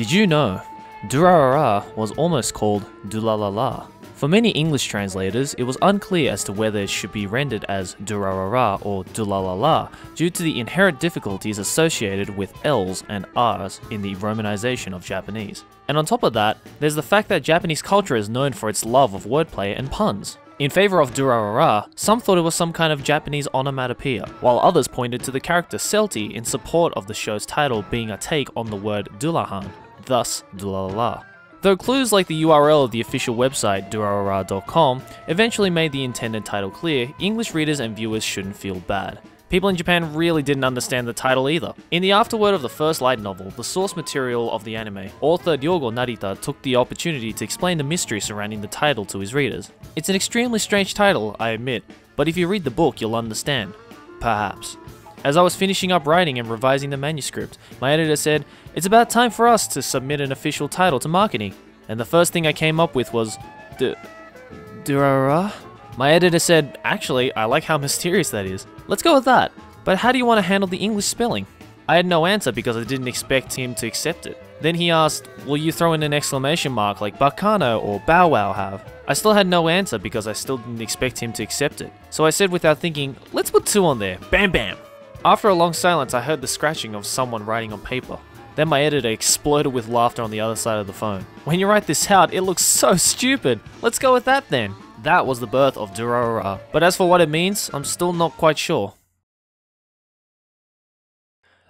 Did you know? Durarara was almost called Dulalala. For many English translators, it was unclear as to whether it should be rendered as Durarara or Dulalala due to the inherent difficulties associated with L's and R's in the romanization of Japanese. And on top of that, there's the fact that Japanese culture is known for its love of wordplay and puns. In favor of Durarara, some thought it was some kind of Japanese onomatopoeia, while others pointed to the character Celty in support of the show's title being a take on the word Dullahan, thus Dulalala. Though clues like the URL of the official website, durarara.com, eventually made the intended title clear, English readers and viewers shouldn't feel bad. People in Japan really didn't understand the title either. In the afterword of the first light novel, the source material of the anime, author Ryogo Narita took the opportunity to explain the mystery surrounding the title to his readers. It's an extremely strange title, I admit, but if you read the book, you'll understand. Perhaps. As I was finishing up writing and revising the manuscript, my editor said, It's about time for us to submit an official title to marketing. And the first thing I came up with was. D- Durara? My editor said, Actually, I like how mysterious that is. Let's go with that. But how do you want to handle the English spelling? I had no answer because I didn't expect him to accept it. Then he asked, Will you throw in an exclamation mark like Baccano or Bow Wow have? I still had no answer because I still didn't expect him to accept it. So I said without thinking, Let's put two on there. Bam bam! After a long silence, I heard the scratching of someone writing on paper. Then my editor exploded with laughter on the other side of the phone. When you write this out, it looks so stupid. Let's go with that then. That was the birth of Durarara. But as for what it means, I'm still not quite sure.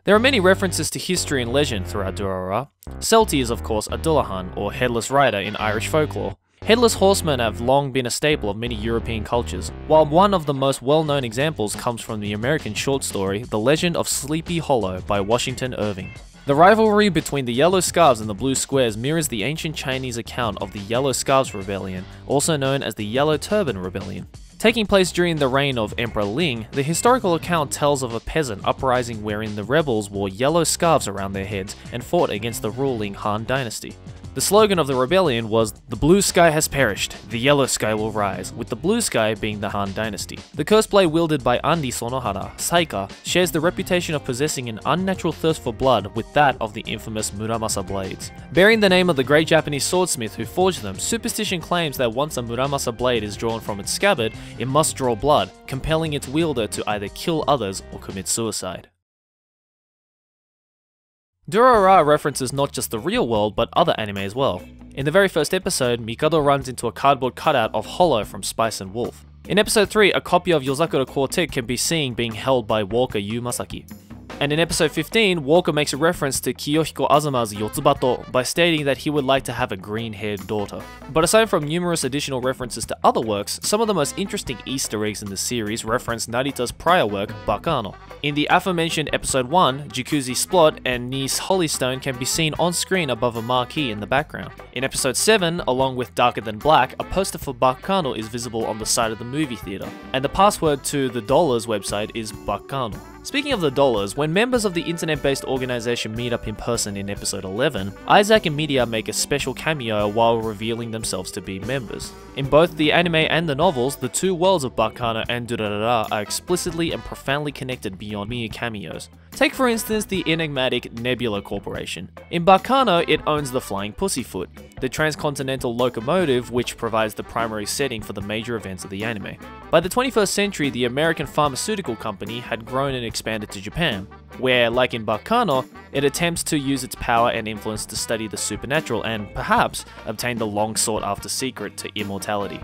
There are many references to history and legend throughout Durarara. Celty is of course a Dullahan, or headless rider in Irish folklore. Headless horsemen have long been a staple of many European cultures, while one of the most well-known examples comes from the American short story The Legend of Sleepy Hollow by Washington Irving. The rivalry between the Yellow Scarves and the Blue Squares mirrors the ancient Chinese account of the Yellow Scarves Rebellion, also known as the Yellow Turban Rebellion. Taking place during the reign of Emperor Ling, the historical account tells of a peasant uprising wherein the rebels wore yellow scarves around their heads and fought against the ruling Han dynasty. The slogan of the rebellion was, The blue sky has perished, the yellow sky will rise, with the blue sky being the Han dynasty. The blade wielded by Anri Sonohara, Saika, shares the reputation of possessing an unnatural thirst for blood with that of the infamous Muramasa blades. Bearing the name of the great Japanese swordsmith who forged them, superstition claims that once a Muramasa blade is drawn from its scabbard, it must draw blood, compelling its wielder to either kill others or commit suicide. Durarara references not just the real world, but other anime as well. In the very first episode, Mikado runs into a cardboard cutout of Holo from Spice and Wolf. In episode 3, a copy of Yozakura Quartet can be seen being held by Walker Yumasaki. And in episode 15, Walker makes a reference to Kiyohiko Azuma's Yotsubato by stating that he would like to have a green haired daughter. But aside from numerous additional references to other works, some of the most interesting Easter eggs in the series reference Narita's prior work, Baccano. In the aforementioned episode 1, Jacuzzi Splot and Niece Holystone can be seen on screen above a marquee in the background. In episode 7, along with Darker Than Black, a poster for Baccano is visible on the side of the movie theater, and the password to the Dollars website is Baccano. Speaking of the dollars, when members of the internet-based organization meet up in person in episode 11, Isaac and Miria make a special cameo while revealing themselves to be members. In both the anime and the novels, the two worlds of Baccano and Durarara are explicitly and profoundly connected beyond mere cameos. Take for instance the enigmatic Nebula Corporation. In Baccano, it owns the Flying Pussyfoot, the transcontinental locomotive which provides the primary setting for the major events of the anime. By the 21st century, the American pharmaceutical company had grown and expanded to Japan, where, like in Baccano, it attempts to use its power and influence to study the supernatural and, perhaps, obtain the long sought after secret to immortality.